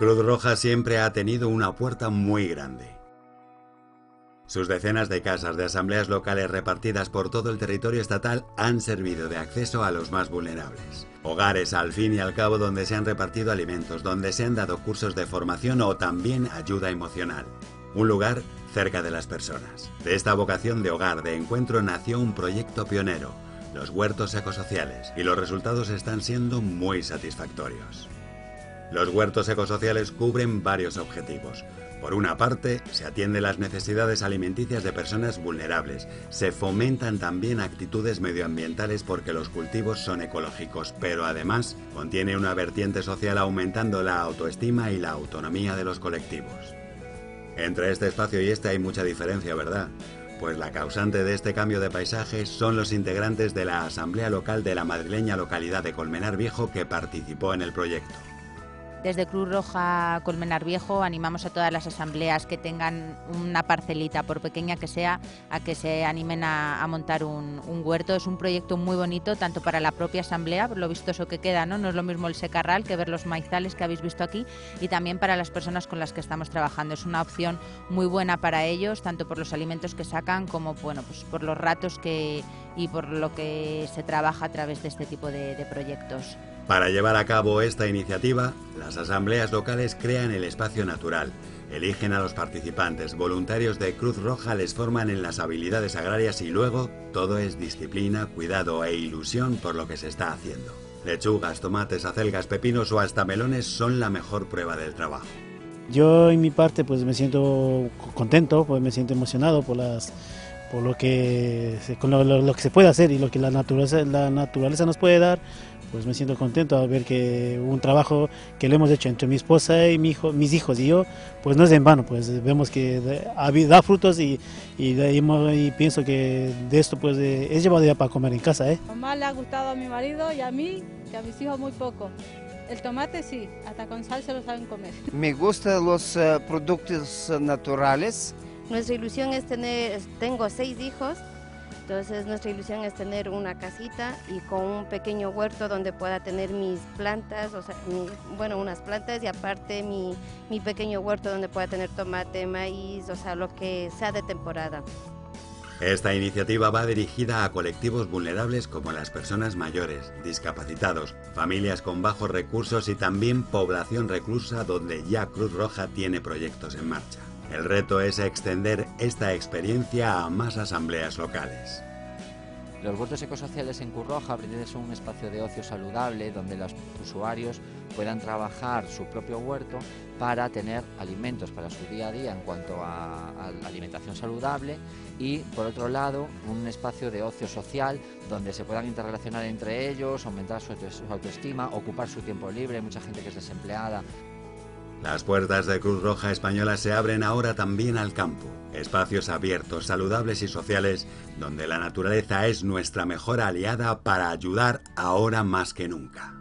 Cruz Roja siempre ha tenido una puerta muy grande. Sus decenas de casas de asambleas locales repartidas por todo el territorio estatal han servido de acceso a los más vulnerables. Hogares al fin y al cabo donde se han repartido alimentos, donde se han dado cursos de formación o también ayuda emocional. Un lugar cerca de las personas. De esta vocación de hogar, de encuentro, nació un proyecto pionero, los huertos ecosociales, y los resultados están siendo muy satisfactorios. Los huertos ecosociales cubren varios objetivos. Por una parte, se atienden las necesidades alimenticias de personas vulnerables, se fomentan también actitudes medioambientales porque los cultivos son ecológicos, pero además contiene una vertiente social aumentando la autoestima y la autonomía de los colectivos. Entre este espacio y este hay mucha diferencia, ¿verdad? Pues la causante de este cambio de paisaje son los integrantes de la Asamblea Local de la madrileña localidad de Colmenar Viejo que participó en el proyecto. Desde Cruz Roja Colmenar Viejo animamos a todas las asambleas que tengan una parcelita, por pequeña que sea, a que se animen a, montar un, huerto. Es un proyecto muy bonito, tanto para la propia asamblea, por lo vistoso que queda, ¿no? No es lo mismo el secarral que ver los maizales que habéis visto aquí, y también para las personas con las que estamos trabajando. Es una opción muy buena para ellos, tanto por los alimentos que sacan como bueno, pues por los ratos que y por lo que se trabaja a través de este tipo de proyectos. Para llevar a cabo esta iniciativa, las asambleas locales crean el espacio natural, eligen a los participantes, voluntarios de Cruz Roja les forman en las habilidades agrarias y luego todo es disciplina, cuidado e ilusión por lo que se está haciendo. Lechugas, tomates, acelgas, pepinos o hasta melones son la mejor prueba del trabajo. Yo en mi parte pues me siento contento, pues me siento emocionado por las por lo que con lo, que se puede hacer y lo que la naturaleza la naturaleza nos puede dar pues me siento contento al ver que un trabajo que lo hemos hecho entre mi esposa y mi hijo, mis hijos y yo, pues no es en vano, pues vemos que da frutos y, y, pienso que de esto pues es llevado ya para comer en casa. ¿eh? Más le ha gustado a mi marido y a mí, que a mis hijos muy poco. El tomate sí, hasta con sal se lo saben comer. Me gustan los eh, productos naturales. Nuestra ilusión es tener, tengo seis hijos entonces nuestra ilusión es tener una casita y con un pequeño huerto donde pueda tener mis plantas, o sea, bueno, unas plantas y aparte mi, mi pequeño huerto donde pueda tener tomate, maíz, o sea, lo que sea de temporada. Esta iniciativa va dirigida a colectivos vulnerables como las personas mayores, discapacitados, familias con bajos recursos y también población reclusa donde ya Cruz Roja tiene proyectos en marcha. El reto es extender esta experiencia a más asambleas locales. Los huertos ecosociales en Curroja son un espacio de ocio saludable donde los usuarios puedan trabajar su propio huerto para tener alimentos para su día a día en cuanto a, la alimentación saludable y por otro lado un espacio de ocio social donde se puedan interrelacionar entre ellos, aumentar su autoestima, ocupar su tiempo libre, mucha gente que es desempleada las puertas de Cruz Roja Española se abren ahora también al campo, espacios abiertos, saludables y sociales, donde la naturaleza es nuestra mejor aliada para ayudar ahora más que nunca.